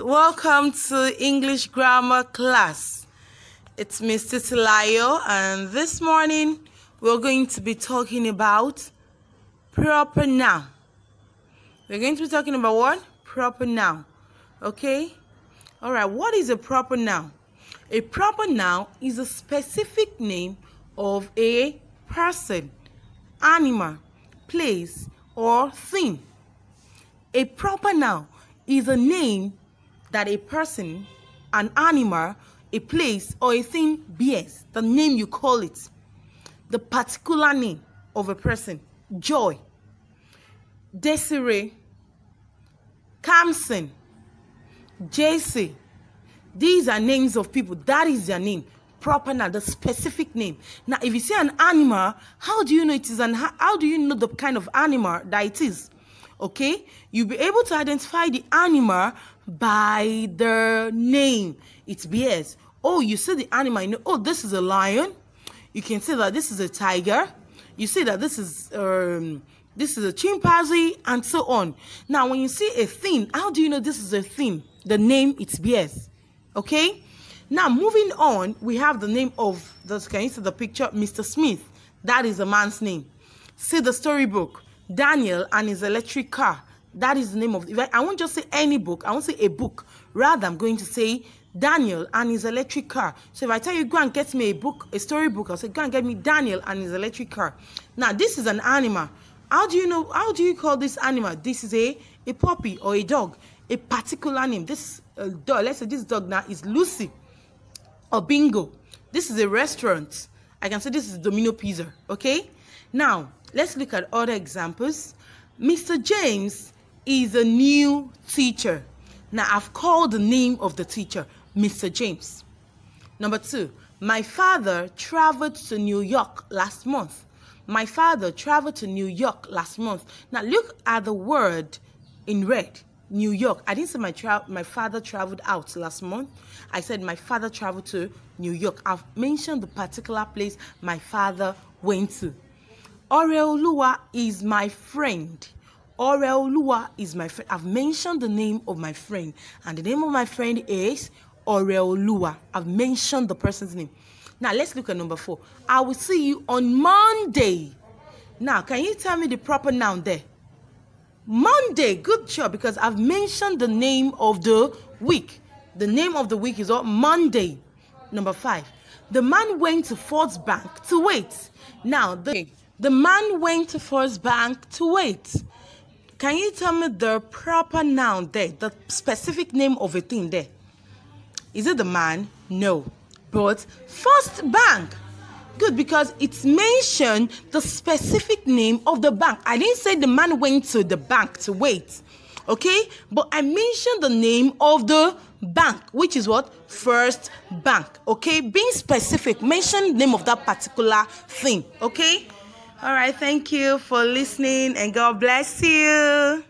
welcome to English grammar class. It's Miss Titilayo, and this morning we're going to be talking about proper noun. We're going to be talking about what? Proper noun. Okay? All right, what is a proper noun? A proper noun is a specific name of a person, animal, place, or thing. A proper noun is a name that a person, an animal, a place, or a thing bears. The name you call it. The particular name of a person. Joy. Desiree. Kamson. JC. These are names of people. That is their name. Proper now, the specific name. Now, if you say an animal, how do you know it is an how do you know the kind of animal that it is? okay you'll be able to identify the animal by the name. It bears oh you see the animal you know oh this is a lion. You can see that this is a tiger. You see that this is um this is a chimpanzee and so on. Now when you see a thing how do you know this is a thing? The name it bears okay? Now moving on we have the name of the can you see the picture? Mr smith. That is a man's name. See the storybook. Daniel and his electric car. That is the name of I won't just say any book, I won't say a book. Rather, I'm going to say Daniel and his electric car. So if I tell you go and get me a book, a story book, I'll say go and get me Daniel and his electric car. Now this is an animal. How do you know? How do you call this animal? This is a a puppy or a dog. A particular name. This uh, dog. Let's say this dog now is Lucy or Bingo. This is a restaurant. I can say this is Domino Pizza. Okay. Now Let's look at other examples. Mr. James is a new teacher. Now, I've called the name of the teacher, Mr. James. Number two, my father traveled to New York last month. My father traveled to New York last month. Now, look at the word in red. New York. I didn't say my my father traveled out last month. I said my father traveled to New York. I've mentioned the particular place my father went to. Oreoluwa is my friend. Oreoluwa is my friend. I've mentioned the name of my friend, and the name of my friend is Oreoluwa. I've mentioned the person's name. Now let's look at number four. I will see you on Monday. Now, can you tell me the proper noun there? Monday. Good job, because I've mentioned the name of the week. The name of the week is what? Monday. Number five. The man went to First Bank to wait. Now, the the man went to First Bank to wait. Can you tell me the proper noun there, the specific name of a thing there? Is it the man? No. But First Bank. Good, because it's mentioned the specific name of the bank. I didn't say the man went to the bank to wait. Okay? But I mentioned the name of the bank, which is what? First Bank. Okay? Being specific, mention name of that particular thing. Okay? All right, thank you for listening and God bless you.